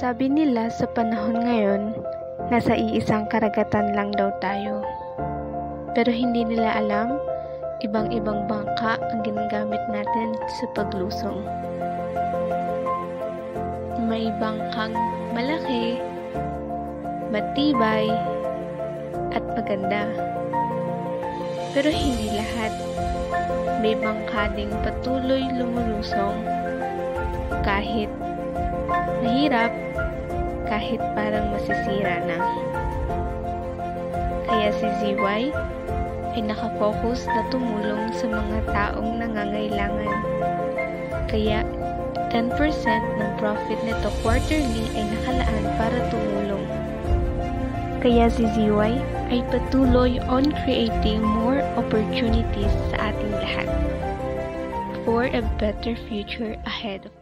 Sabi nila sa panahon ngayon, nasa iisang karagatan lang daw tayo. Pero hindi nila alam, ibang-ibang bangka ang ginagamit natin sa paglusong. May bangkang malaki, matibay, at maganda. Pero hindi lahat. May bangka ding patuloy lumulusong kahit mahirap, kahit parang masisira na. Kaya si ZY ay nakafocus na tumulong sa mga taong nangangailangan. Kaya 10% ng profit nito quarterly ay nakalaan para tumulong. Kaya si ZY ay patuloy on creating more opportunities sa ating lahat for a better future ahead of